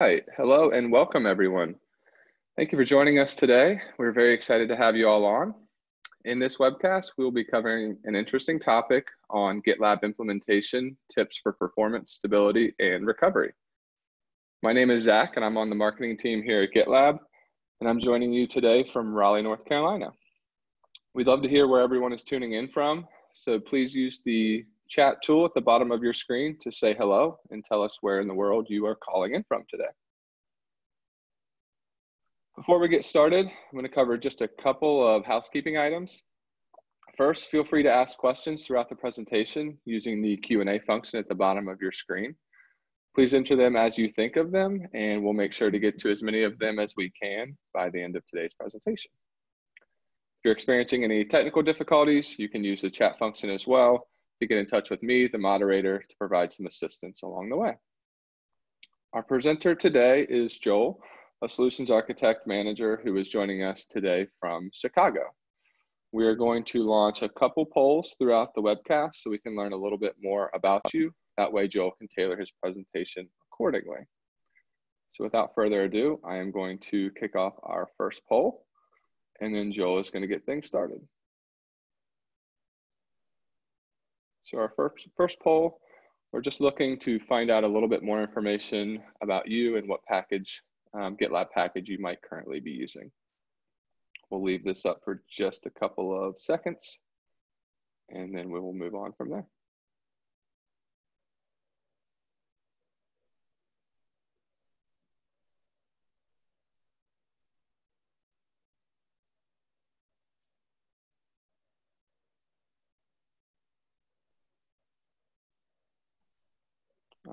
Hi, hello and welcome everyone. Thank you for joining us today. We're very excited to have you all on. In this webcast, we'll be covering an interesting topic on GitLab implementation, tips for performance, stability, and recovery. My name is Zach and I'm on the marketing team here at GitLab, and I'm joining you today from Raleigh, North Carolina. We'd love to hear where everyone is tuning in from, so please use the chat tool at the bottom of your screen to say hello and tell us where in the world you are calling in from today. Before we get started, I'm going to cover just a couple of housekeeping items. First, feel free to ask questions throughout the presentation using the Q&A function at the bottom of your screen. Please enter them as you think of them, and we'll make sure to get to as many of them as we can by the end of today's presentation. If you're experiencing any technical difficulties, you can use the chat function as well to get in touch with me, the moderator, to provide some assistance along the way. Our presenter today is Joel, a solutions architect manager who is joining us today from Chicago. We are going to launch a couple polls throughout the webcast so we can learn a little bit more about you. That way Joel can tailor his presentation accordingly. So without further ado, I am going to kick off our first poll and then Joel is going to get things started. So our first, first poll, we're just looking to find out a little bit more information about you and what package, um, GitLab package you might currently be using. We'll leave this up for just a couple of seconds and then we will move on from there.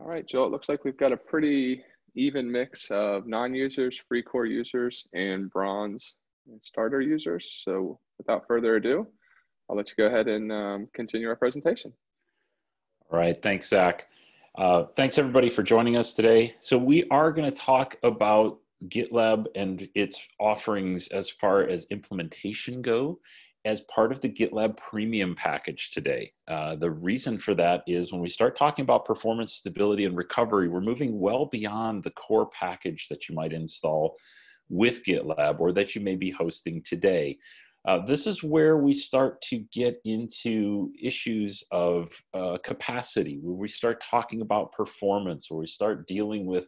All right, Joe, it looks like we've got a pretty even mix of non-users, free core users, and bronze and starter users. So without further ado, I'll let you go ahead and um, continue our presentation. All right, thanks, Zach. Uh, thanks everybody for joining us today. So we are gonna talk about GitLab and its offerings as far as implementation go as part of the GitLab Premium package today. Uh, the reason for that is when we start talking about performance, stability, and recovery, we're moving well beyond the core package that you might install with GitLab or that you may be hosting today. Uh, this is where we start to get into issues of uh, capacity, where we start talking about performance, where we start dealing with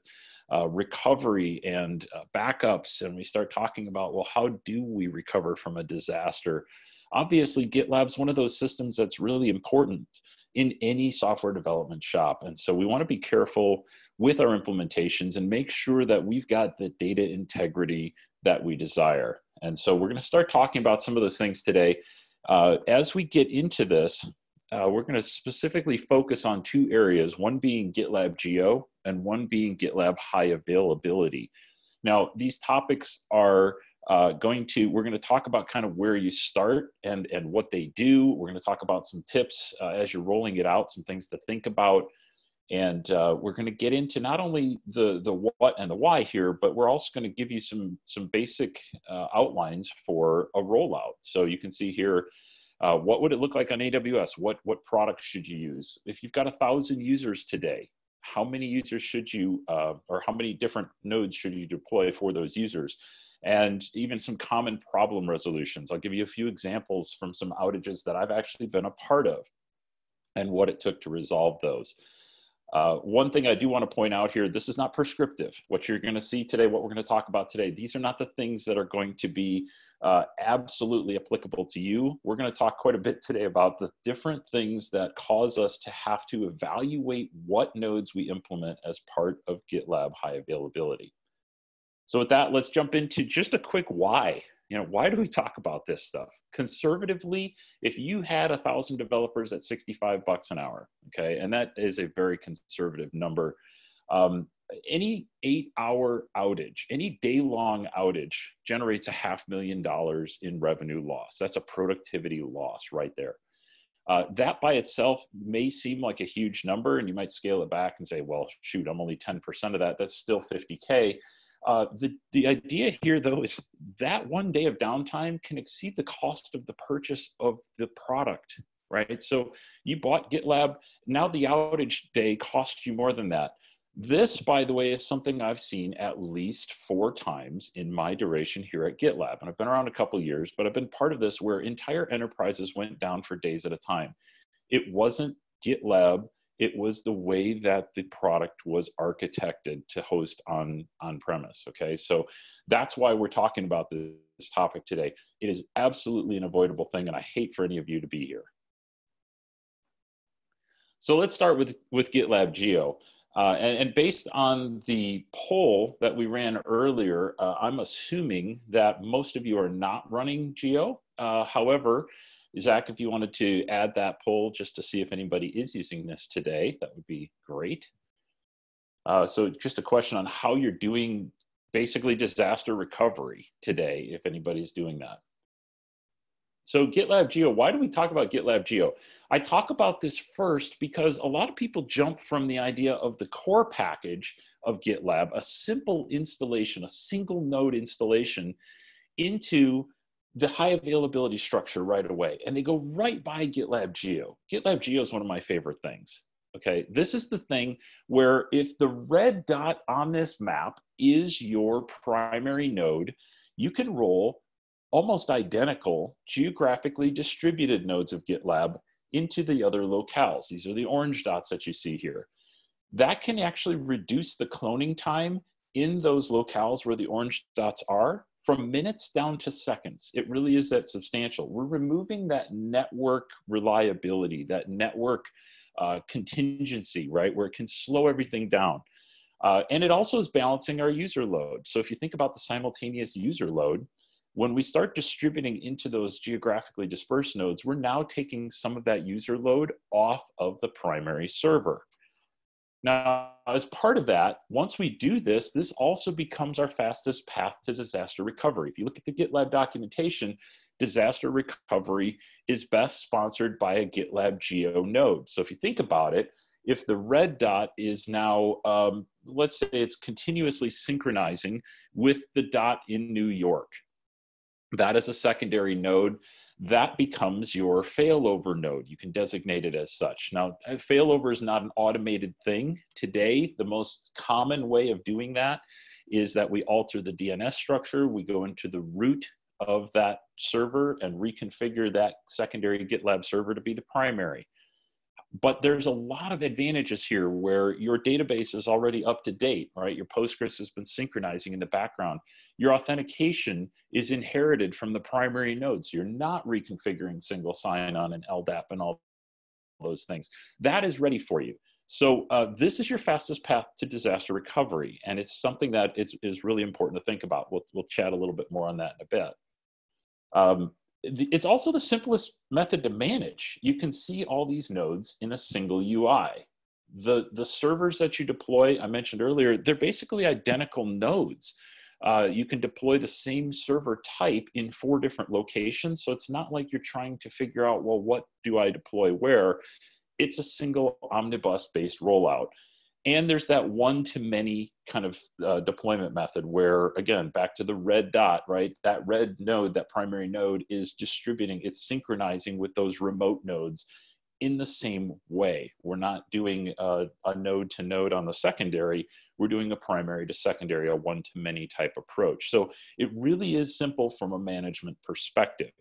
uh, recovery and uh, backups, and we start talking about, well, how do we recover from a disaster? Obviously GitLab's one of those systems that's really important in any software development shop. And so we want to be careful with our implementations and make sure that we've got the data integrity that we desire. And so we're going to start talking about some of those things today. Uh, as we get into this, uh, we're going to specifically focus on two areas, one being GitLab Geo and one being GitLab High Availability. Now, these topics are uh, going to we're going to talk about kind of where you start and and what they do. We're going to talk about some tips uh, as you're rolling it out some things to think about. And uh, we're going to get into not only the the what and the why here but we're also going to give you some some basic uh, outlines for a rollout. So you can see here uh, what would it look like on aws what what products should you use? If you've got a thousand users today how many users should you uh, or how many different nodes should you deploy for those users and even some common problem resolutions. I'll give you a few examples from some outages that I've actually been a part of and what it took to resolve those. Uh, one thing I do want to point out here, this is not prescriptive. What you're going to see today, what we're going to talk about today, these are not the things that are going to be uh, absolutely applicable to you. We're going to talk quite a bit today about the different things that cause us to have to evaluate what nodes we implement as part of GitLab high availability. So with that, let's jump into just a quick why. You know, why do we talk about this stuff? Conservatively, if you had a thousand developers at 65 bucks an hour, okay, and that is a very conservative number. Um, any eight hour outage, any day long outage generates a half million dollars in revenue loss. That's a productivity loss right there. Uh, that by itself may seem like a huge number, and you might scale it back and say, well, shoot, I'm only 10% of that. That's still 50K. Uh, the, the idea here, though, is that one day of downtime can exceed the cost of the purchase of the product, right? So you bought GitLab, now the outage day costs you more than that. This, by the way, is something I've seen at least four times in my duration here at GitLab. And I've been around a couple years, but I've been part of this where entire enterprises went down for days at a time. It wasn't GitLab, it was the way that the product was architected to host on on premise. Okay, so that's why we're talking about this topic today. It is absolutely an avoidable thing, and I hate for any of you to be here. So let's start with, with GitLab Geo. Uh, and, and, based on the poll that we ran earlier, uh, I'm assuming that most of you are not running Geo. Uh, however, Zach, if you wanted to add that poll just to see if anybody is using this today, that would be great. Uh, so just a question on how you're doing basically disaster recovery today, if anybody's doing that. So GitLab Geo, why do we talk about GitLab Geo? I talk about this first because a lot of people jump from the idea of the core package of GitLab, a simple installation, a single node installation, into the high availability structure right away. And they go right by GitLab Geo. GitLab Geo is one of my favorite things. Okay, this is the thing where if the red dot on this map is your primary node, you can roll almost identical geographically distributed nodes of GitLab into the other locales. These are the orange dots that you see here. That can actually reduce the cloning time in those locales where the orange dots are from minutes down to seconds. It really is that substantial. We're removing that network reliability, that network uh, contingency, right, where it can slow everything down. Uh, and it also is balancing our user load. So if you think about the simultaneous user load, when we start distributing into those geographically dispersed nodes, we're now taking some of that user load off of the primary server. Now, as part of that, once we do this, this also becomes our fastest path to disaster recovery. If you look at the GitLab documentation, disaster recovery is best sponsored by a GitLab Geo node. So if you think about it, if the red dot is now, um, let's say it's continuously synchronizing with the dot in New York, that is a secondary node. That becomes your failover node. You can designate it as such. Now, uh, failover is not an automated thing. Today, the most common way of doing that is that we alter the DNS structure. We go into the root of that server and reconfigure that secondary GitLab server to be the primary. But there's a lot of advantages here where your database is already up to date, right? Your Postgres has been synchronizing in the background. Your authentication is inherited from the primary nodes. You're not reconfiguring single sign-on and LDAP and all those things. That is ready for you. So uh, this is your fastest path to disaster recovery, and it's something that is, is really important to think about. We'll, we'll chat a little bit more on that in a bit. Um, it's also the simplest method to manage. You can see all these nodes in a single UI. The, the servers that you deploy, I mentioned earlier, they're basically identical nodes. Uh, you can deploy the same server type in four different locations. So it's not like you're trying to figure out, well, what do I deploy where? It's a single omnibus based rollout and there's that one to many kind of uh, deployment method where again back to the red dot right? That red node that primary node is distributing it's synchronizing with those remote nodes in the same way. We're not doing a, a node to node on the secondary. We're doing a primary to secondary a one to many type approach. So it really is simple from a management perspective.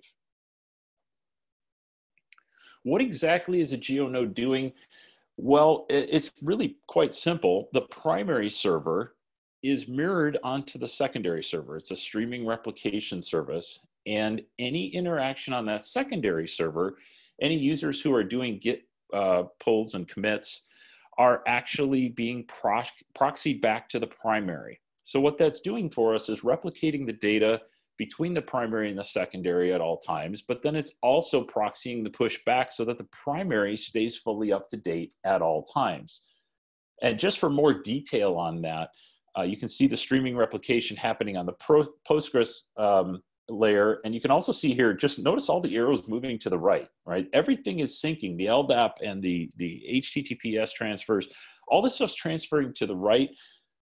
What exactly is a GeoNode doing well, it's really quite simple. The primary server is mirrored onto the secondary server. It's a streaming replication service. And any interaction on that secondary server, any users who are doing Git uh, pulls and commits are actually being pro proxied back to the primary. So what that's doing for us is replicating the data between the primary and the secondary at all times, but then it's also proxying the push back so that the primary stays fully up to date at all times. And just for more detail on that, uh, you can see the streaming replication happening on the Pro Postgres um, layer. And you can also see here, just notice all the arrows moving to the right, right? Everything is syncing, the LDAP and the, the HTTPS transfers, all this stuff's transferring to the right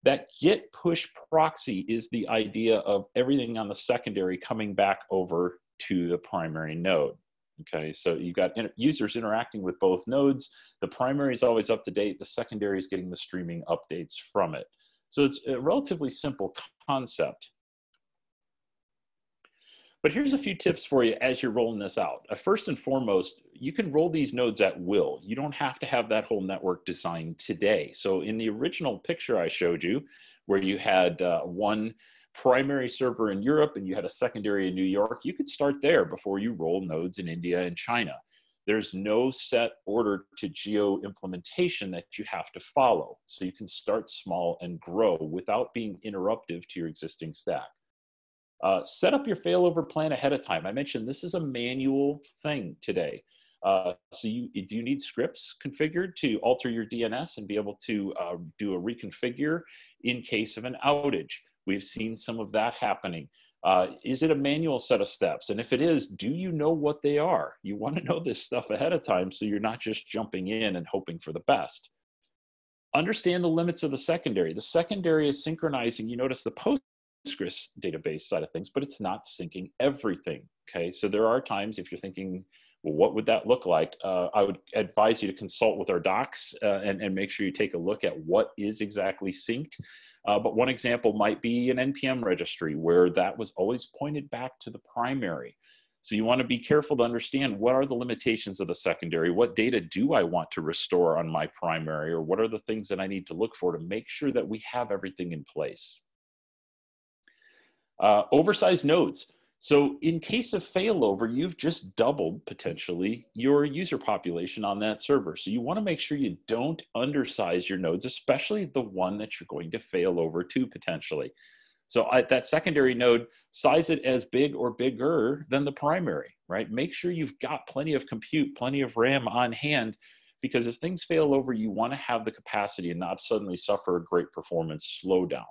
that git push proxy is the idea of everything on the secondary coming back over to the primary node. Okay, so you've got inter users interacting with both nodes. The primary is always up to date. The secondary is getting the streaming updates from it. So it's a relatively simple concept. But here's a few tips for you as you're rolling this out. Uh, first and foremost, you can roll these nodes at will. You don't have to have that whole network designed today. So in the original picture I showed you, where you had uh, one primary server in Europe and you had a secondary in New York, you could start there before you roll nodes in India and China. There's no set order to geo implementation that you have to follow. So you can start small and grow without being interruptive to your existing stack. Uh, set up your failover plan ahead of time. I mentioned this is a manual thing today. Uh, so you, do you need scripts configured to alter your DNS and be able to uh, do a reconfigure in case of an outage? We've seen some of that happening. Uh, is it a manual set of steps? And if it is, do you know what they are? You want to know this stuff ahead of time so you're not just jumping in and hoping for the best. Understand the limits of the secondary. The secondary is synchronizing. You notice the Postgres database side of things, but it's not syncing everything. Okay, so there are times if you're thinking, well, what would that look like? Uh, I would advise you to consult with our docs uh, and, and make sure you take a look at what is exactly synced uh, but one example might be an NPM registry where that was always pointed back to the primary. So you want to be careful to understand what are the limitations of the secondary? What data do I want to restore on my primary? Or what are the things that I need to look for to make sure that we have everything in place? Uh, oversized nodes. So in case of failover, you've just doubled potentially your user population on that server. So you wanna make sure you don't undersize your nodes, especially the one that you're going to fail over to potentially. So at that secondary node, size it as big or bigger than the primary, right? Make sure you've got plenty of compute, plenty of RAM on hand, because if things fail over, you wanna have the capacity and not suddenly suffer a great performance slowdown.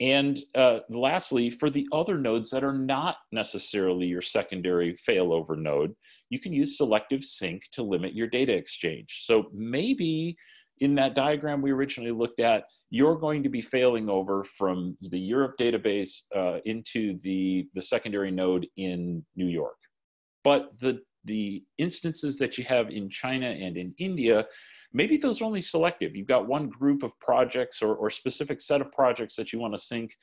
And uh, lastly, for the other nodes that are not necessarily your secondary failover node, you can use selective sync to limit your data exchange. So maybe in that diagram we originally looked at, you're going to be failing over from the Europe database uh, into the, the secondary node in New York. But the, the instances that you have in China and in India maybe those are only selective. You've got one group of projects or, or specific set of projects that you want to sync.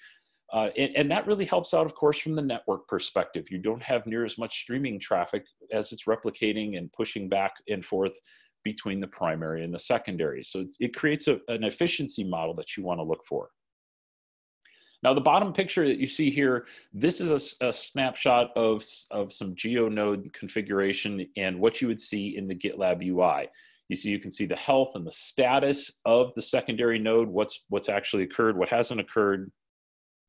Uh, and, and, that really helps out, of course, from the network perspective. You don't have near as much streaming traffic as it's replicating and pushing back and forth between the primary and the secondary. So it creates a, an efficiency model that you want to look for. Now, the bottom picture that you see here, this is a, a snapshot of, of some GeoNode configuration and what you would see in the GitLab UI. You see, you can see the health and the status of the secondary node, what's, what's actually occurred, what hasn't occurred,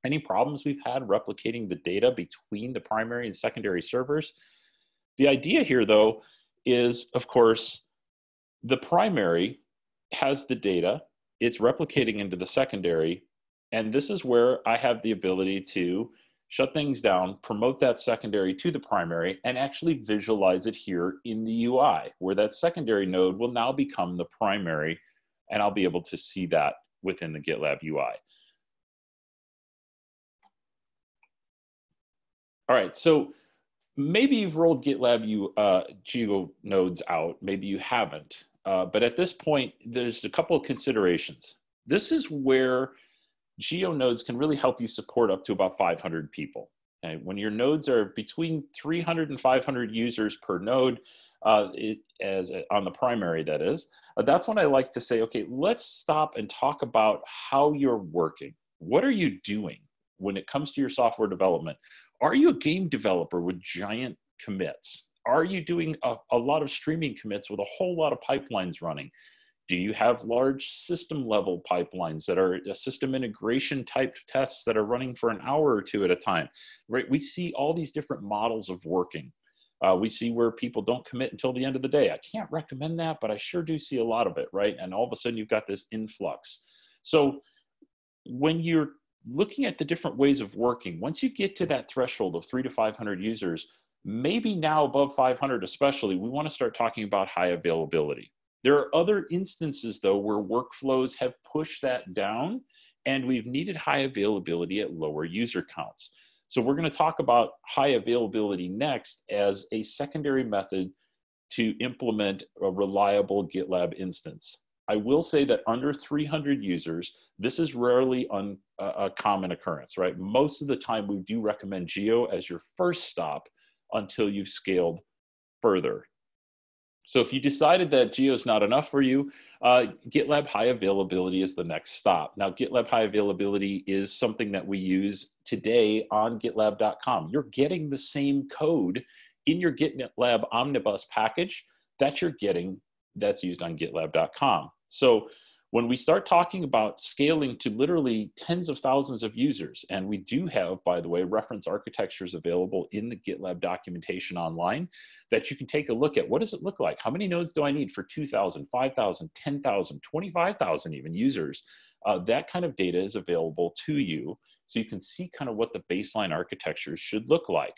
any problems we've had replicating the data between the primary and secondary servers. The idea here, though, is, of course, the primary has the data, it's replicating into the secondary, and this is where I have the ability to shut things down, promote that secondary to the primary, and actually visualize it here in the UI, where that secondary node will now become the primary, and I'll be able to see that within the GitLab UI. All right, so maybe you've rolled GitLab U, uh, Geo nodes out, maybe you haven't. Uh, but at this point, there's a couple of considerations. This is where Geo nodes can really help you support up to about 500 people. Okay? When your nodes are between 300 and 500 users per node, uh, it, as a, on the primary that is, uh, that's when I like to say, okay, let's stop and talk about how you're working. What are you doing when it comes to your software development? Are you a game developer with giant commits? Are you doing a, a lot of streaming commits with a whole lot of pipelines running? Do you have large system level pipelines that are system integration type tests that are running for an hour or two at a time? Right? We see all these different models of working. Uh, we see where people don't commit until the end of the day. I can't recommend that, but I sure do see a lot of it, right? And all of a sudden you've got this influx. So when you're looking at the different ways of working, once you get to that threshold of three to 500 users, maybe now above 500 especially, we want to start talking about high availability. There are other instances, though, where workflows have pushed that down and we've needed high availability at lower user counts. So we're going to talk about high availability next as a secondary method to implement a reliable GitLab instance. I will say that under 300 users, this is rarely un, a common occurrence, right? Most of the time, we do recommend Geo as your first stop until you've scaled further. So if you decided that Geo is not enough for you, uh, GitLab High Availability is the next stop. Now, GitLab High Availability is something that we use today on GitLab.com. You're getting the same code in your GitLab Omnibus package that you're getting that's used on GitLab.com. So when we start talking about scaling to literally tens of thousands of users, and we do have, by the way, reference architectures available in the GitLab documentation online that you can take a look at. What does it look like? How many nodes do I need for 2,000, 5,000, 10,000, 25,000 even users? Uh, that kind of data is available to you. So you can see kind of what the baseline architectures should look like.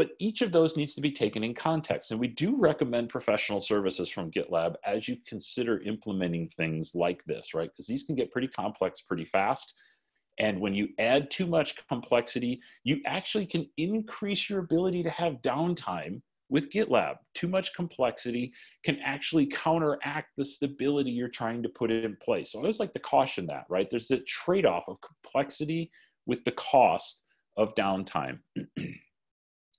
But each of those needs to be taken in context. And we do recommend professional services from GitLab as you consider implementing things like this, right? Because these can get pretty complex pretty fast. And when you add too much complexity, you actually can increase your ability to have downtime with GitLab. Too much complexity can actually counteract the stability you're trying to put in place. So I always like to caution that, right? There's a trade off of complexity with the cost of downtime.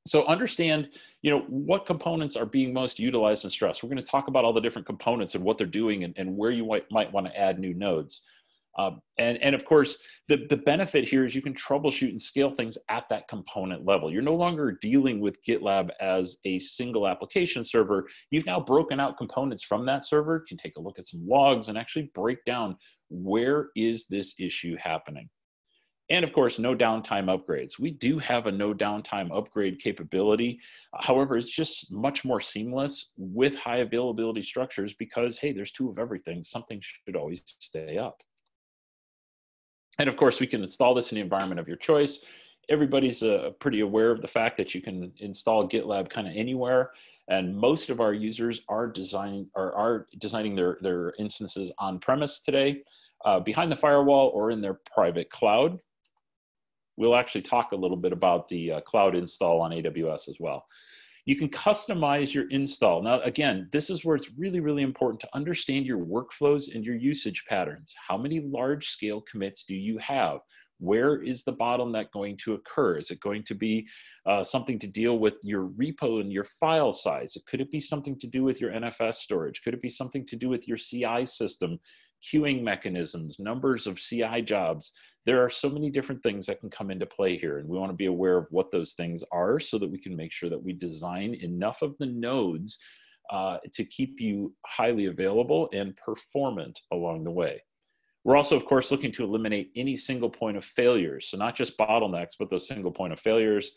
so understand you know what components are being most utilized and stressed we're going to talk about all the different components and what they're doing and, and where you might, might want to add new nodes. Um, and, and of course the, the benefit here is you can troubleshoot and scale things at that component level. You're no longer dealing with gitlab as a single application server. You've now broken out components from that server can take a look at some logs and actually break down where is this issue happening and of course, no downtime upgrades. We do have a no downtime upgrade capability. However, it's just much more seamless with high availability structures because, hey, there's two of everything. Something should always stay up. And of course, we can install this in the environment of your choice. Everybody's uh, pretty aware of the fact that you can install GitLab kind of anywhere. And most of our users are designing are, are designing their, their instances on premise today, uh, behind the firewall or in their private cloud we'll actually talk a little bit about the uh, cloud install on AWS as well. You can customize your install. Now, again, this is where it's really, really important to understand your workflows and your usage patterns. How many large scale commits do you have? Where is the bottleneck going to occur? Is it going to be uh, something to deal with your repo and your file size? Could it be something to do with your NFS storage? Could it be something to do with your CI system queuing mechanisms, numbers of CI jobs. There are so many different things that can come into play here, and we want to be aware of what those things are so that we can make sure that we design enough of the nodes uh, to keep you highly available and performant along the way. We're also, of course, looking to eliminate any single point of failures. So not just bottlenecks, but those single point of failures.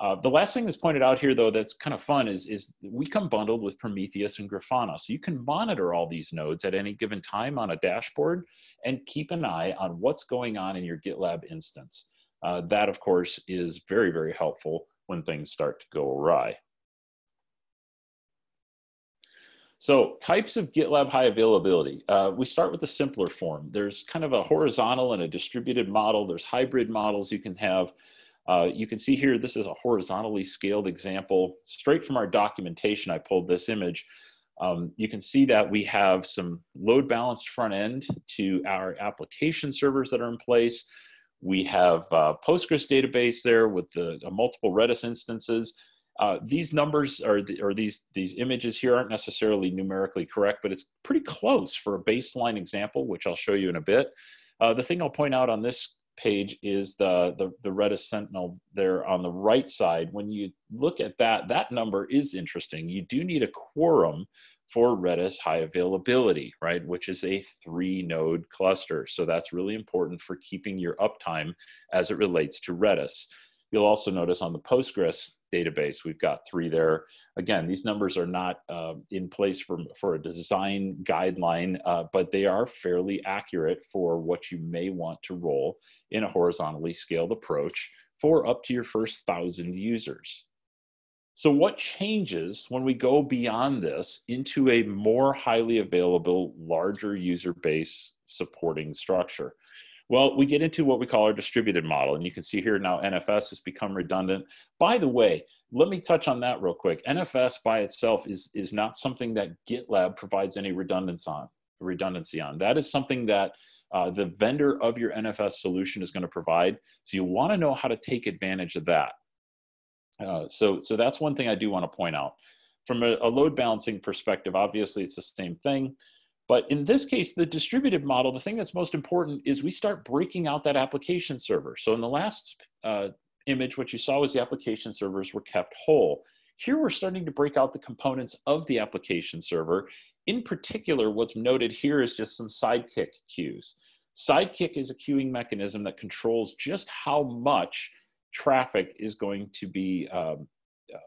Uh, the last thing that's pointed out here, though, that's kind of fun is, is we come bundled with Prometheus and Grafana. So you can monitor all these nodes at any given time on a dashboard and keep an eye on what's going on in your GitLab instance. Uh, that, of course, is very, very helpful when things start to go awry. So types of GitLab high availability. Uh, we start with the simpler form. There's kind of a horizontal and a distributed model. There's hybrid models you can have. Uh, you can see here, this is a horizontally scaled example. Straight from our documentation, I pulled this image. Um, you can see that we have some load balanced front end to our application servers that are in place. We have uh, Postgres database there with the uh, multiple Redis instances. Uh, these numbers or, the, or these, these images here aren't necessarily numerically correct, but it's pretty close for a baseline example, which I'll show you in a bit. Uh, the thing I'll point out on this page is the, the, the Redis Sentinel there on the right side. When you look at that, that number is interesting. You do need a quorum for Redis high availability, right? Which is a three node cluster. So that's really important for keeping your uptime as it relates to Redis. You'll also notice on the Postgres database, we've got three there. Again, these numbers are not uh, in place for, for a design guideline, uh, but they are fairly accurate for what you may want to roll in a horizontally scaled approach for up to your first thousand users. So what changes when we go beyond this into a more highly available, larger user base supporting structure? Well, we get into what we call our distributed model, and you can see here now NFS has become redundant. By the way, let me touch on that real quick. NFS by itself is, is not something that GitLab provides any redundancy on. Redundancy on. That is something that uh, the vendor of your NFS solution is going to provide. So you want to know how to take advantage of that. Uh, so, so that's one thing I do want to point out. From a, a load balancing perspective, obviously it's the same thing. But in this case, the distributed model, the thing that's most important is we start breaking out that application server. So in the last uh, image, what you saw was the application servers were kept whole. Here we're starting to break out the components of the application server. In particular, what's noted here is just some Sidekiq queues. Sidekiq is a queuing mechanism that controls just how much traffic is going to be um, uh,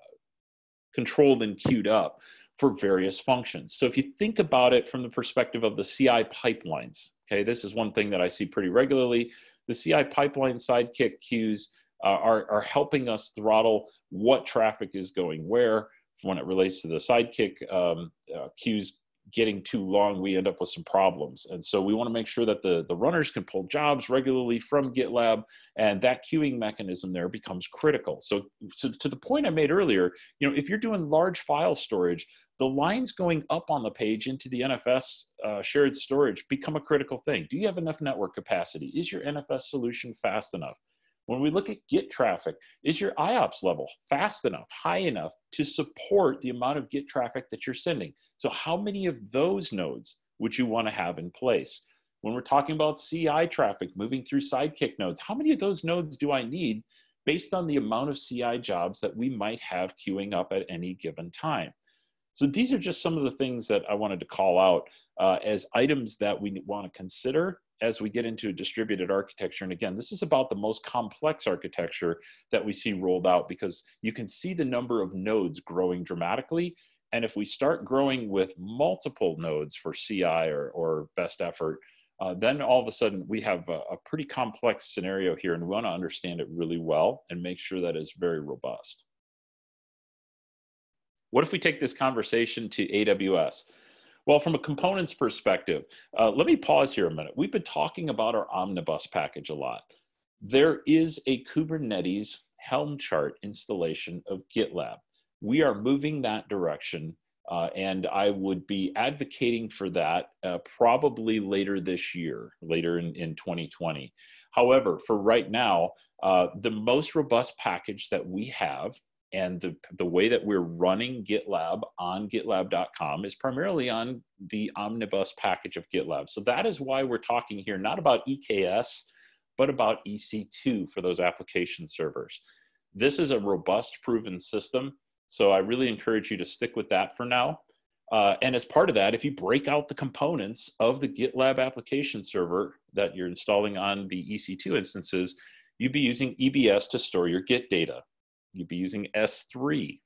controlled and queued up for various functions. So if you think about it from the perspective of the CI pipelines, okay, this is one thing that I see pretty regularly. The CI pipeline Sidekiq queues uh, are, are helping us throttle what traffic is going where when it relates to the Sidekiq um, uh, queues getting too long, we end up with some problems. And so we want to make sure that the, the runners can pull jobs regularly from GitLab and that queuing mechanism there becomes critical. So, so to the point I made earlier, you know, if you're doing large file storage, the lines going up on the page into the NFS uh, shared storage become a critical thing. Do you have enough network capacity? Is your NFS solution fast enough? When we look at Git traffic, is your IOPS level fast enough, high enough to support the amount of Git traffic that you're sending? So how many of those nodes would you want to have in place? When we're talking about CI traffic moving through Sidekiq nodes, how many of those nodes do I need based on the amount of CI jobs that we might have queuing up at any given time? So these are just some of the things that I wanted to call out uh, as items that we want to consider as we get into a distributed architecture. And again, this is about the most complex architecture that we see rolled out because you can see the number of nodes growing dramatically. And if we start growing with multiple nodes for CI or, or best effort, uh, then all of a sudden we have a, a pretty complex scenario here and we want to understand it really well and make sure that it's very robust. What if we take this conversation to AWS? Well, from a components perspective, uh, let me pause here a minute. We've been talking about our Omnibus package a lot. There is a Kubernetes Helm chart installation of GitLab. We are moving that direction, uh, and I would be advocating for that uh, probably later this year, later in, in 2020. However, for right now, uh, the most robust package that we have and the, the way that we're running GitLab on gitlab.com is primarily on the omnibus package of GitLab. So that is why we're talking here not about EKS, but about EC2 for those application servers. This is a robust, proven system. So I really encourage you to stick with that for now. Uh, and as part of that, if you break out the components of the GitLab application server that you're installing on the EC2 instances, you'd be using EBS to store your Git data. You'd be using S3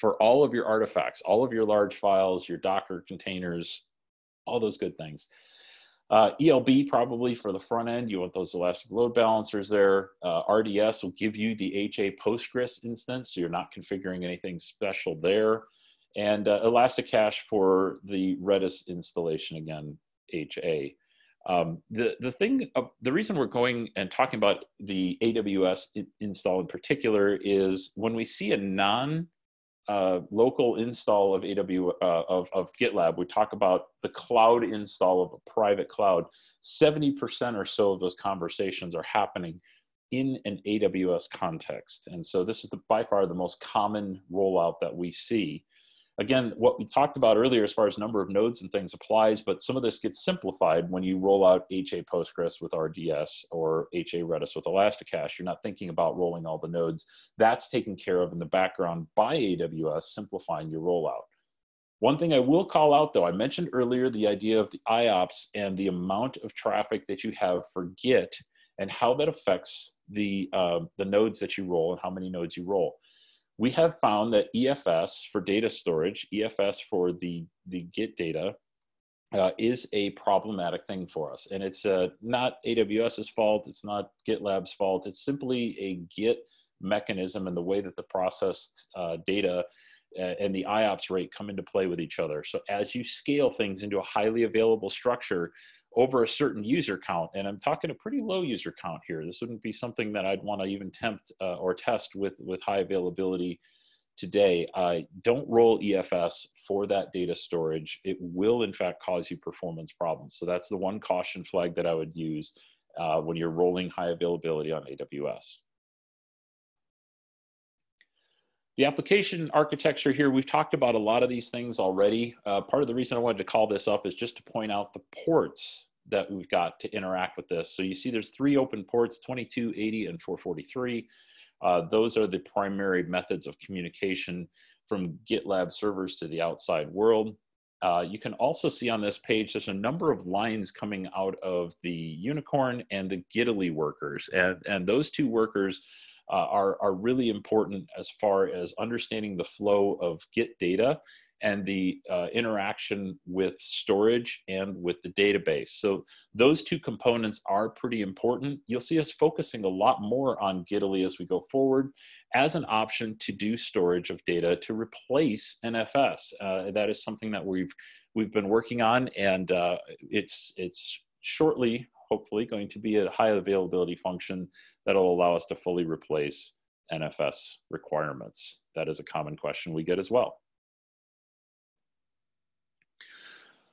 for all of your artifacts, all of your large files, your Docker containers, all those good things. Uh, ELB probably for the front end, you want those elastic load balancers there. Uh, RDS will give you the HA Postgres instance, so you're not configuring anything special there. And uh, Elasticache for the Redis installation, again, HA. Um, the the thing, uh, the reason we're going and talking about the AWS install in particular is when we see a non local install of AW uh, of, of GitLab, we talk about the cloud install of a private cloud. 70% or so of those conversations are happening in an AWS context. And so this is the, by far the most common rollout that we see again, what we talked about earlier as far as number of nodes and things applies, but some of this gets simplified when you roll out HA Postgres with RDS or HA Redis with Elasticache. You're not thinking about rolling all the nodes. That's taken care of in the background by AWS, simplifying your rollout. One thing I will call out though, I mentioned earlier the idea of the IOPS and the amount of traffic that you have for Git and how that affects the, uh, the nodes that you roll and how many nodes you roll we have found that EFS for data storage, EFS for the, the Git data, uh, is a problematic thing for us. And it's uh, not AWS's fault, it's not GitLab's fault, it's simply a Git mechanism and the way that the processed uh, data uh, and the IOPS rate come into play with each other. So as you scale things into a highly available structure, over a certain user count, and I'm talking a pretty low user count here. This wouldn't be something that I'd want to even tempt uh, or test with, with high availability today. Uh, don't roll EFS for that data storage. It will, in fact, cause you performance problems. So that's the one caution flag that I would use uh, when you're rolling high availability on AWS. The application architecture here, we've talked about a lot of these things already. Uh, part of the reason I wanted to call this up is just to point out the ports that we've got to interact with this. So you see there's three open ports, 22, 80, and 443. Uh, those are the primary methods of communication from GitLab servers to the outside world. Uh, you can also see on this page, there's a number of lines coming out of the Unicorn and the Gitaly workers. And, and those two workers uh, are, are really important as far as understanding the flow of Git data and the uh, interaction with storage and with the database. So those two components are pretty important. You'll see us focusing a lot more on Gitaly as we go forward as an option to do storage of data to replace NFS. Uh, that is something that we've we've been working on, and uh, it's it's shortly, hopefully, going to be a high availability function that'll allow us to fully replace NFS requirements. That is a common question we get as well.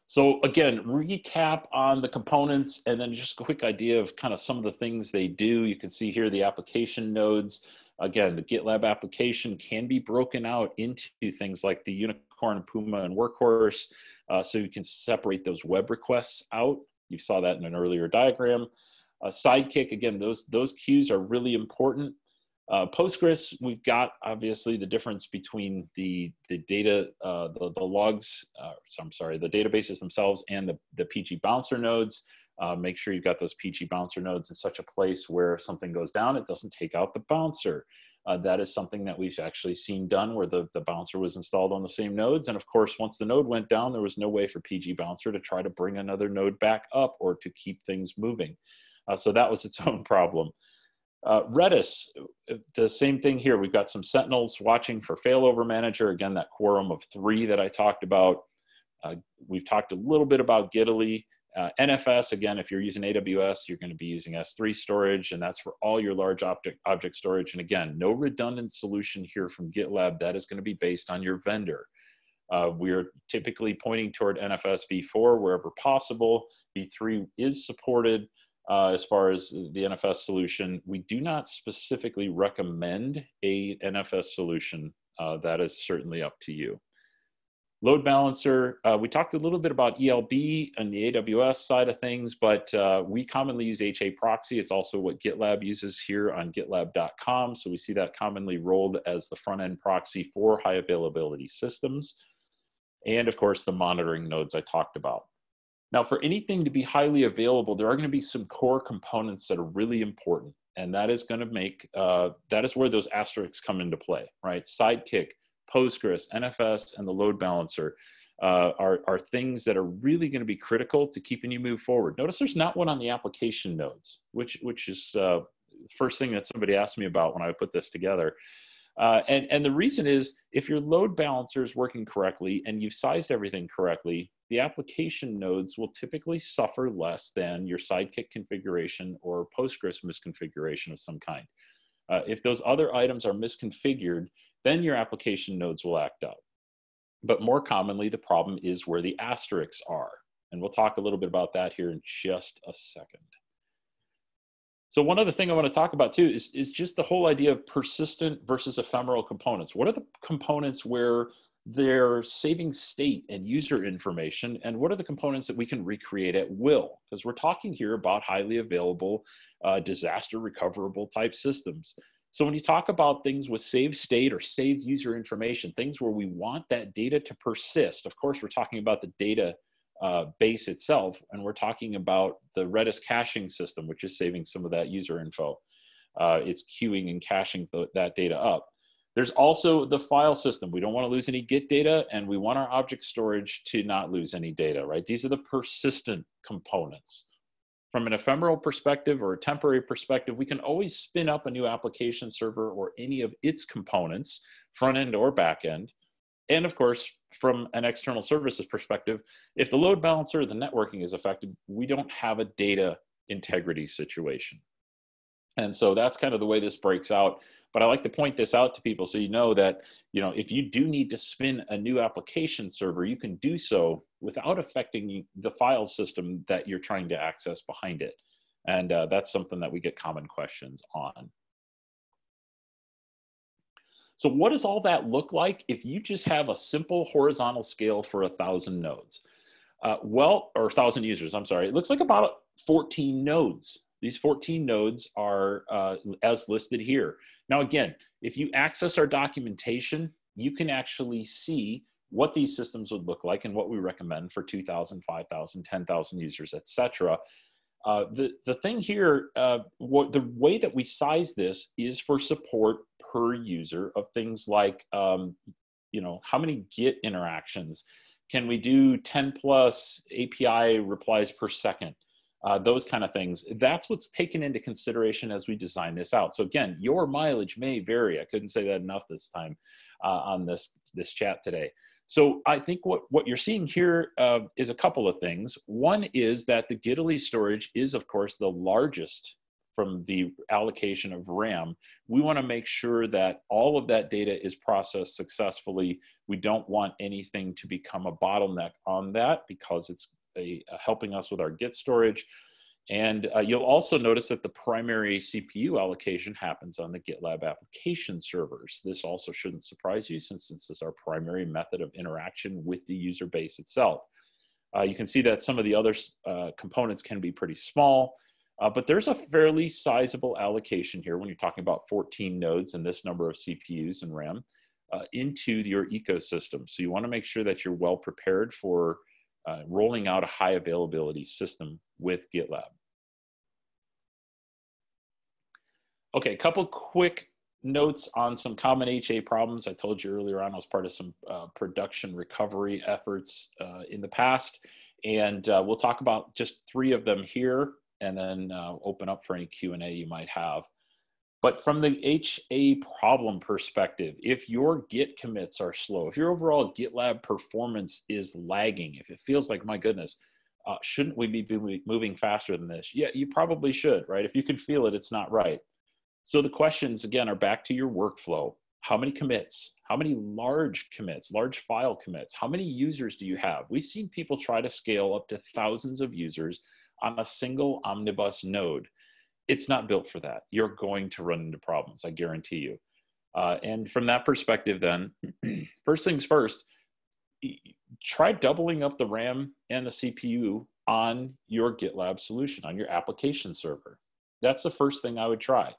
So again, recap on the components and then just a quick idea of kind of some of the things they do. You can see here the application nodes. Again, the GitLab application can be broken out into things like the Unicorn, Puma, and Workhorse. Uh, so you can separate those web requests out. You saw that in an earlier diagram. Uh, Sidekiq, again, those, those queues are really important. Uh, Postgres, we've got obviously the difference between the, the data, uh, the, the logs, uh, so I'm sorry, the databases themselves and the, the PG bouncer nodes. Uh, make sure you've got those PG bouncer nodes in such a place where if something goes down, it doesn't take out the bouncer. Uh, that is something that we've actually seen done where the, the bouncer was installed on the same nodes. And of course, once the node went down, there was no way for PG bouncer to try to bring another node back up or to keep things moving. Uh, so that was its own problem. Uh, Redis, the same thing here. We've got some sentinels watching for failover manager. Again, that quorum of three that I talked about. Uh, we've talked a little bit about Gitaly. Uh, NFS, again, if you're using AWS, you're going to be using S3 storage, and that's for all your large object, object storage. And again, no redundant solution here from GitLab. That is going to be based on your vendor. Uh, we're typically pointing toward NFS v4 wherever possible. v3 is supported uh, as far as the NFS solution. We do not specifically recommend a NFS solution. Uh, that is certainly up to you. Load balancer, uh, we talked a little bit about ELB and the AWS side of things, but uh, we commonly use HA proxy. It's also what GitLab uses here on gitlab.com. So we see that commonly rolled as the front end proxy for high availability systems. And of course, the monitoring nodes I talked about. Now, for anything to be highly available, there are going to be some core components that are really important. And that is going to make, uh, that is where those asterisks come into play, right? Sidekiq, Postgres, NFS, and the load balancer uh, are, are things that are really going to be critical to keeping you move forward. Notice there's not one on the application nodes, which, which is uh, first thing that somebody asked me about when I put this together. Uh, and, and the reason is if your load balancer is working correctly and you've sized everything correctly, the application nodes will typically suffer less than your Sidekiq configuration or Postgres misconfiguration of some kind. Uh, if those other items are misconfigured, then your application nodes will act up. But more commonly, the problem is where the asterisks are. And we'll talk a little bit about that here in just a second. So one other thing I want to talk about too is, is just the whole idea of persistent versus ephemeral components. What are the components where they're saving state and user information? And what are the components that we can recreate at will? Because we're talking here about highly available uh, disaster recoverable type systems. So when you talk about things with saved state or saved user information, things where we want that data to persist, of course, we're talking about the data uh, base itself, and we're talking about the Redis caching system, which is saving some of that user info. Uh, it's queuing and caching th that data up. There's also the file system. We don't want to lose any Git data, and we want our object storage to not lose any data, right? These are the persistent components. From an ephemeral perspective or a temporary perspective, we can always spin up a new application server or any of its components, front end or back end, and of course, from an external services perspective, if the load balancer, the networking is affected, we don't have a data integrity situation. And so that's kind of the way this breaks out. But I like to point this out to people so you know that, you know, if you do need to spin a new application server, you can do so without affecting the file system that you're trying to access behind it. And uh, that's something that we get common questions on. So what does all that look like if you just have a simple horizontal scale for a thousand nodes? Uh, well, or a thousand users, I'm sorry. It looks like about 14 nodes. These 14 nodes are uh, as listed here. Now, again, if you access our documentation, you can actually see what these systems would look like and what we recommend for 2,000, 5,000, 10,000 users, etc. Uh, the, the thing here, uh, what, the way that we size this is for support per user of things like, um, you know, how many Git interactions? Can we do 10 plus API replies per second? Uh, those kind of things. That's what's taken into consideration as we design this out. So again, your mileage may vary. I couldn't say that enough this time uh, on this, this chat today. So I think what, what you're seeing here uh, is a couple of things. One is that the Gitaly storage is, of course, the largest from the allocation of RAM. We want to make sure that all of that data is processed successfully. We don't want anything to become a bottleneck on that because it's a, a helping us with our Git storage. And uh, you'll also notice that the primary CPU allocation happens on the GitLab application servers. This also shouldn't surprise you since this is our primary method of interaction with the user base itself. Uh, you can see that some of the other uh, components can be pretty small, uh, but there's a fairly sizable allocation here when you're talking about 14 nodes and this number of CPUs and RAM uh, into your ecosystem. So you wanna make sure that you're well prepared for uh, rolling out a high availability system with GitLab. Okay, a couple quick notes on some common HA problems. I told you earlier on I was part of some uh, production recovery efforts uh, in the past. And uh, we'll talk about just three of them here and then uh, open up for any Q&A you might have. But from the HA problem perspective, if your Git commits are slow, if your overall GitLab performance is lagging, if it feels like, my goodness, uh, shouldn't we be moving faster than this? Yeah, you probably should, right? If you can feel it, it's not right. So the questions, again, are back to your workflow. How many commits? How many large commits, large file commits? How many users do you have? We've seen people try to scale up to thousands of users on a single omnibus node it's not built for that. You're going to run into problems, I guarantee you. Uh, and from that perspective, then, first things first, try doubling up the RAM and the CPU on your GitLab solution, on your application server. That's the first thing I would try.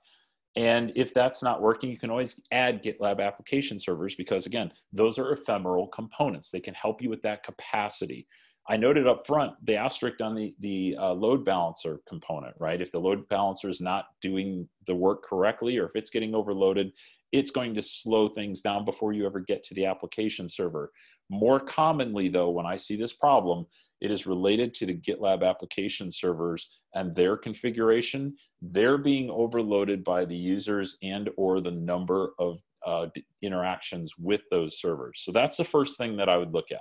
And if that's not working, you can always add GitLab application servers because, again, those are ephemeral components. They can help you with that capacity. I noted up front the asterisk on the, the uh, load balancer component, right? If the load balancer is not doing the work correctly or if it's getting overloaded, it's going to slow things down before you ever get to the application server. More commonly though, when I see this problem, it is related to the GitLab application servers and their configuration. They're being overloaded by the users and or the number of uh, interactions with those servers. So that's the first thing that I would look at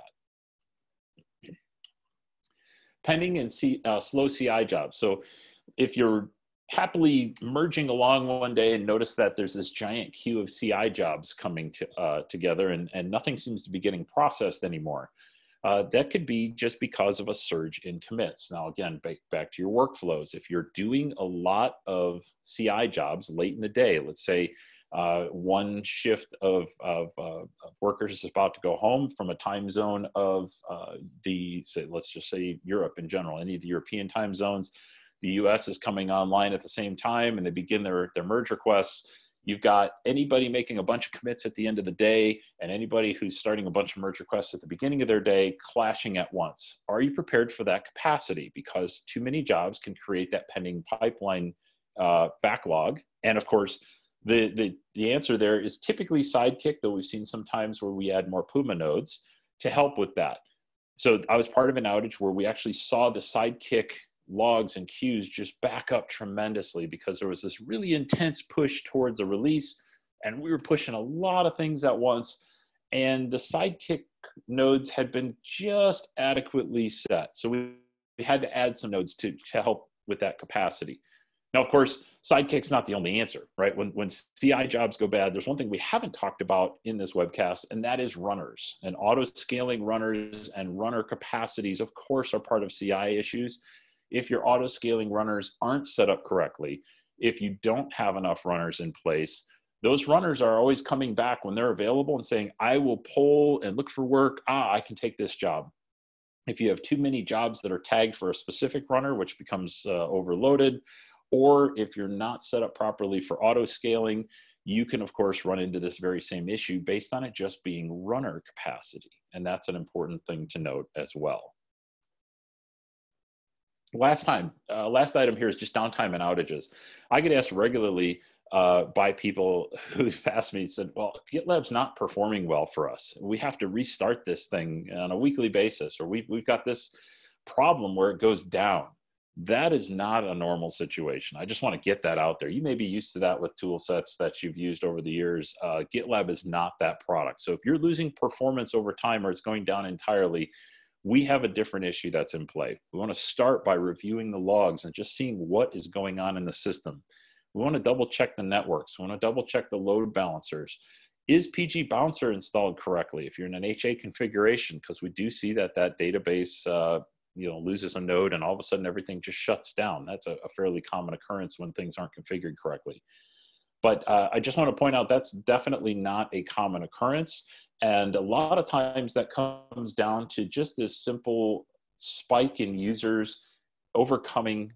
pending and uh, slow CI jobs. So if you're happily merging along one day and notice that there's this giant queue of CI jobs coming to, uh, together and, and nothing seems to be getting processed anymore, uh, that could be just because of a surge in commits. Now, again, back, back to your workflows. If you're doing a lot of CI jobs late in the day, let's say uh, one shift of, of, uh, of, workers is about to go home from a time zone of uh, the, say, let's just say Europe in general, any of the European time zones. The US is coming online at the same time and they begin their, their merge requests. You've got anybody making a bunch of commits at the end of the day and anybody who's starting a bunch of merge requests at the beginning of their day clashing at once. Are you prepared for that capacity? Because too many jobs can create that pending pipeline uh, backlog. And of course, the, the, the answer there is typically Sidekiq, though we've seen some times where we add more Puma nodes to help with that. So I was part of an outage where we actually saw the Sidekiq logs and queues just back up tremendously because there was this really intense push towards a release and we were pushing a lot of things at once and the Sidekiq nodes had been just adequately set. So we, we had to add some nodes to, to help with that capacity. Now, of course, Sidekiq's not the only answer, right? When, when CI jobs go bad, there's one thing we haven't talked about in this webcast, and that is runners. And auto scaling runners and runner capacities, of course, are part of CI issues. If your auto scaling runners aren't set up correctly, if you don't have enough runners in place, those runners are always coming back when they're available and saying, I will pull and look for work. Ah, I can take this job. If you have too many jobs that are tagged for a specific runner, which becomes uh, overloaded, or if you're not set up properly for auto scaling, you can of course run into this very same issue based on it just being runner capacity. And that's an important thing to note as well. Last time, uh, last item here is just downtime and outages. I get asked regularly uh, by people who've asked me, said, well, GitLab's not performing well for us. We have to restart this thing on a weekly basis, or we've, we've got this problem where it goes down. That is not a normal situation. I just want to get that out there. You may be used to that with tool sets that you've used over the years. Uh, GitLab is not that product. So if you're losing performance over time or it's going down entirely, we have a different issue that's in play. We want to start by reviewing the logs and just seeing what is going on in the system. We want to double check the networks. We want to double check the load balancers. Is PgBouncer installed correctly? If you're in an HA configuration, because we do see that that database uh, you know loses a node and all of a sudden everything just shuts down. That's a, a fairly common occurrence when things aren't configured correctly. But uh, I just want to point out that's definitely not a common occurrence. And a lot of times that comes down to just this simple spike in users overcoming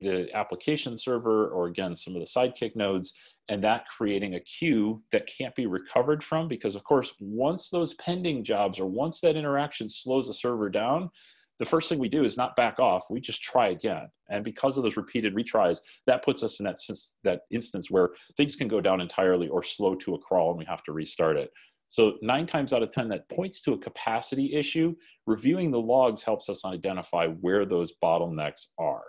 the application server or again some of the Sidekiq nodes and that creating a queue that can't be recovered from because of course once those pending jobs or once that interaction slows the server down the first thing we do is not back off we just try again and because of those repeated retries that puts us in that that instance where things can go down entirely or slow to a crawl and we have to restart it so nine times out of 10, that points to a capacity issue. Reviewing the logs helps us identify where those bottlenecks are.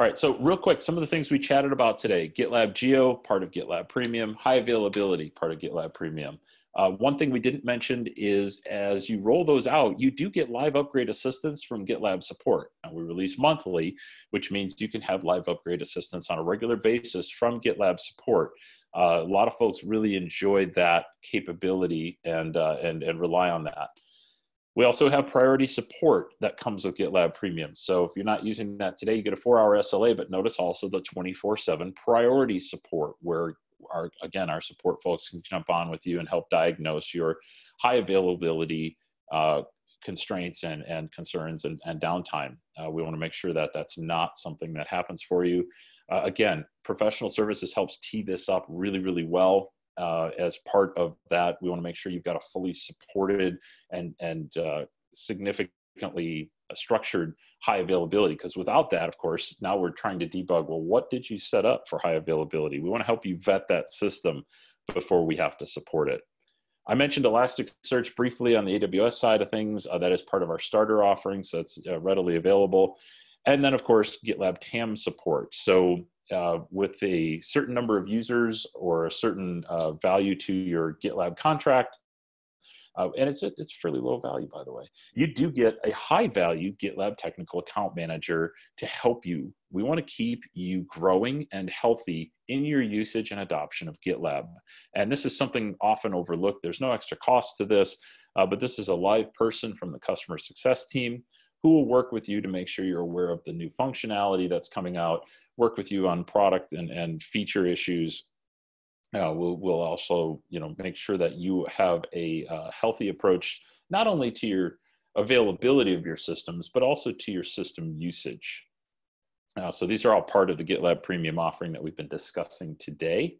All right, so real quick, some of the things we chatted about today, GitLab Geo, part of GitLab Premium, high availability, part of GitLab Premium. Uh, one thing we didn't mention is as you roll those out, you do get live upgrade assistance from GitLab support. We release monthly, which means you can have live upgrade assistance on a regular basis from GitLab support. Uh, a lot of folks really enjoy that capability and, uh, and, and rely on that. We also have priority support that comes with GitLab Premium. So if you're not using that today, you get a four hour SLA, but notice also the 24 seven priority support where our, again, our support folks can jump on with you and help diagnose your high availability uh, constraints and, and concerns and, and downtime. Uh, we want to make sure that that's not something that happens for you. Uh, again, professional services helps tee this up really, really well uh, as part of that, we want to make sure you've got a fully supported and and uh, significantly structured high availability. Because without that, of course, now we're trying to debug. Well, what did you set up for high availability? We want to help you vet that system before we have to support it. I mentioned Elasticsearch briefly on the AWS side of things. Uh, that is part of our starter offering, so it's uh, readily available. And then, of course, GitLab TAM support. So uh, with a certain number of users or a certain uh, value to your GitLab contract, uh, and it's a, it's fairly low value, by the way. You do get a high value GitLab technical account manager to help you. We want to keep you growing and healthy in your usage and adoption of GitLab. And this is something often overlooked. There's no extra cost to this, uh, but this is a live person from the customer success team who will work with you to make sure you're aware of the new functionality that's coming out work with you on product and, and feature issues. Uh, we'll, we'll also, you know, make sure that you have a uh, healthy approach, not only to your availability of your systems, but also to your system usage. Uh, so these are all part of the GitLab Premium offering that we've been discussing today.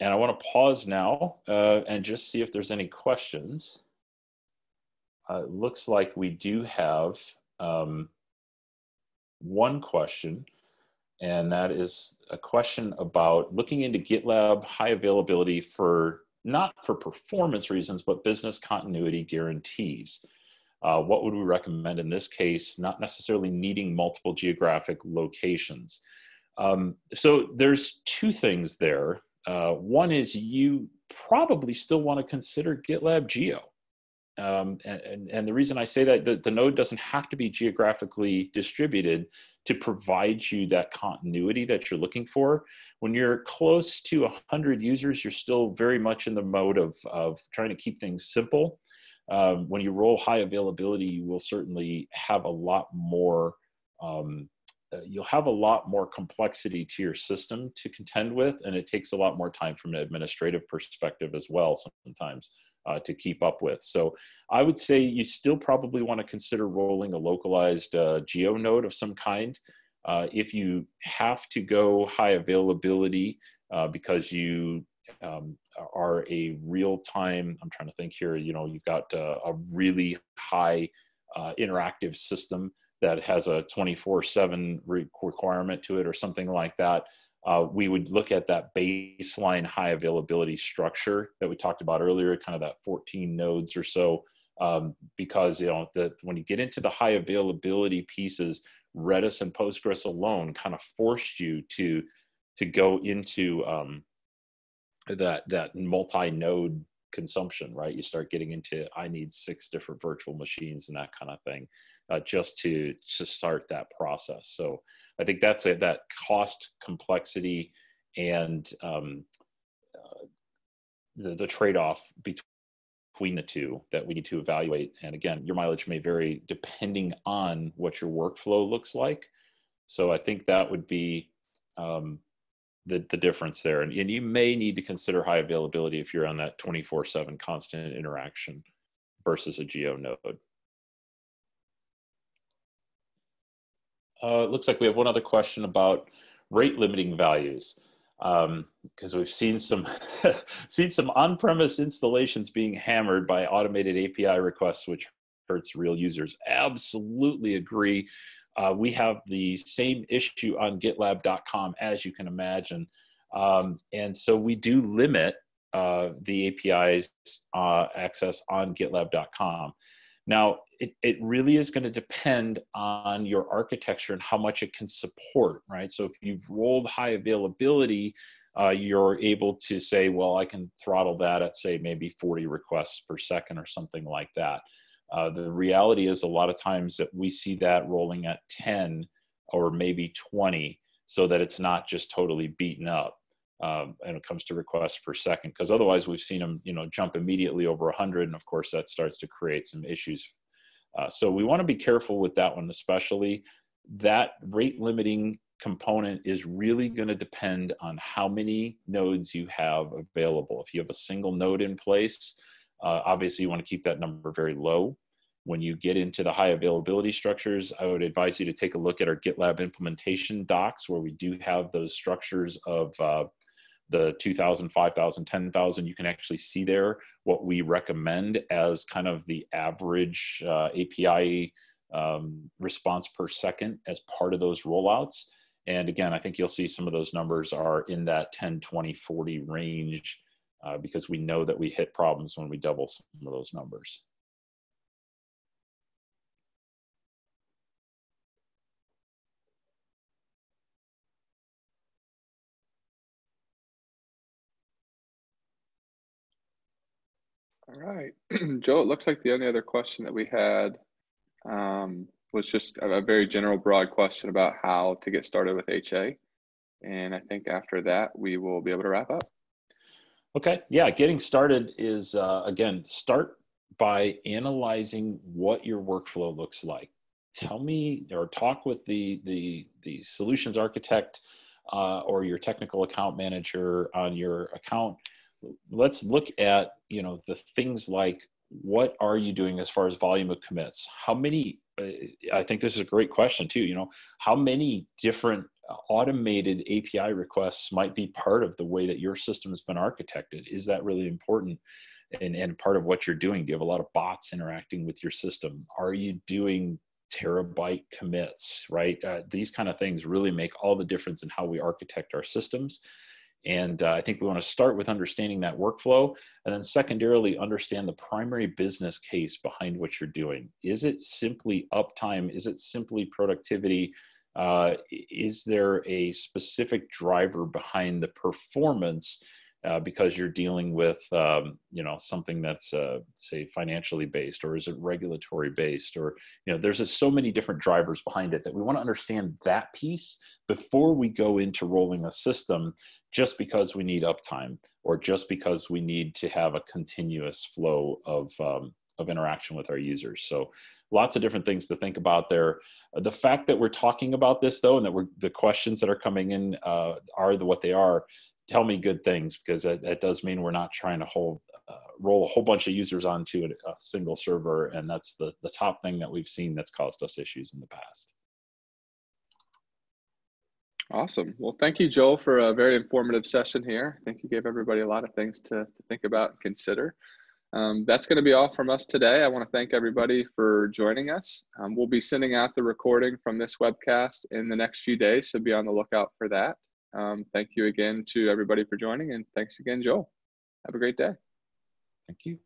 And I want to pause now uh, and just see if there's any questions. Uh, it looks like we do have um, one question, and that is a question about looking into GitLab high availability for not for performance reasons, but business continuity guarantees. Uh, what would we recommend in this case? Not necessarily needing multiple geographic locations. Um, so there's two things there. Uh, one is you probably still want to consider GitLab Geo. Um, and, and, and, the reason I say that, the, the node doesn't have to be geographically distributed to provide you that continuity that you're looking for. When you're close to 100 users, you're still very much in the mode of, of trying to keep things simple. Um, when you roll high availability, you will certainly have a lot more um, uh, you'll have a lot more complexity to your system to contend with, and it takes a lot more time from an administrative perspective as well sometimes uh, to keep up with. So I would say you still probably want to consider rolling a localized uh, geo node of some kind. Uh, if you have to go high availability uh, because you um, are a real time, I'm trying to think here, you know, you've got uh, a really high interactive system that has a 24-7 requirement to it or something like that, uh, we would look at that baseline high availability structure that we talked about earlier, kind of that 14 nodes or so, um, because you know the, when you get into the high availability pieces, Redis and Postgres alone kind of forced you to to go into um, that that multi-node consumption, right? You start getting into I need six different virtual machines and that kind of thing uh, just to to start that process. So I think that's it. That cost complexity and um, uh, the the trade off between the two that we need to evaluate. And again, your mileage may vary depending on what your workflow looks like. So I think that would be um, the, the difference there. And, and you may need to consider high availability if you're on that 24 7 constant interaction versus a geo node. Uh, it looks like we have one other question about rate limiting values because um, we've seen some seen some on-premise installations being hammered by automated API requests, which hurts real users. Absolutely agree. Uh, we have the same issue on GitLab.com as you can imagine, um, and so we do limit uh, the API's uh, access on GitLab.com. Now, it, it really is going to depend on your architecture and how much it can support, right? So if you've rolled high availability, uh, you're able to say, well, I can throttle that at say maybe 40 requests per second or something like that. Uh, the reality is a lot of times that we see that rolling at 10 or maybe 20 so that it's not just totally beaten up um, and it comes to requests per second because otherwise we've seen them you know jump immediately over 100 and of course that starts to create some issues uh, so we want to be careful with that one especially. That rate limiting component is really going to depend on how many nodes you have available. If you have a single node in place uh, obviously you want to keep that number very low. When you get into the high availability structures, I would advise you to take a look at our GitLab implementation docs where we do have those structures of uh, the 2000 5000 10000 you can actually see there what we recommend as kind of the average uh, api um, response per second as part of those rollouts. And again i think you'll see some of those numbers are in that 10 20 40 range uh, because we know that we hit problems when we double some of those numbers All right, Joe, it looks like the only other question that we had um, was just a, a, very general, broad question about how to get started with HA. And I think after that, we will be able to wrap up. Okay, yeah, getting started is, uh, again, start by analyzing what your workflow looks like. Tell me or talk with the, the, the solutions architect uh, or your technical account manager on your account let's look at you know the things like what are you doing as far as volume of commits? How many uh, i think this is a great question too you know how many different automated api requests might be part of the way that your system has been architected? Is that really important? And, and part of what you're doing do you have a lot of bots interacting with your system? Are you doing terabyte commits right? Uh, these kind of things really make all the difference in how we architect our systems and uh, I think we want to start with understanding that workflow and then secondarily understand the primary business case behind what you're doing. Is it simply uptime? Is it simply productivity? uh, is there a specific driver behind the performance uh, because you're dealing with um, you know something that's uh, say financially based or is it regulatory based or you know there's just so many different drivers behind it that we want to understand that piece before we go into rolling a system just because we need uptime or just because we need to have a continuous flow of um, of interaction with our users. So lots of different things to think about there. The fact that we're talking about this though and that we're the questions that are coming in uh, are the what they are tell me good things because that, that does mean we're not trying to hold uh, roll a whole bunch of users onto a, a, single server and that's the the top thing that we've seen that's caused us issues in the past awesome well thank you joel for a very informative session here i think you gave everybody a lot of things to, to think about and consider um, that's going to be all from us today. I want to thank everybody for joining us. Um, we'll be sending out the recording from this webcast in the next few days, so be on the lookout for that. Um, thank you again to everybody for joining, and thanks again, Joel. Have a great day. Thank you.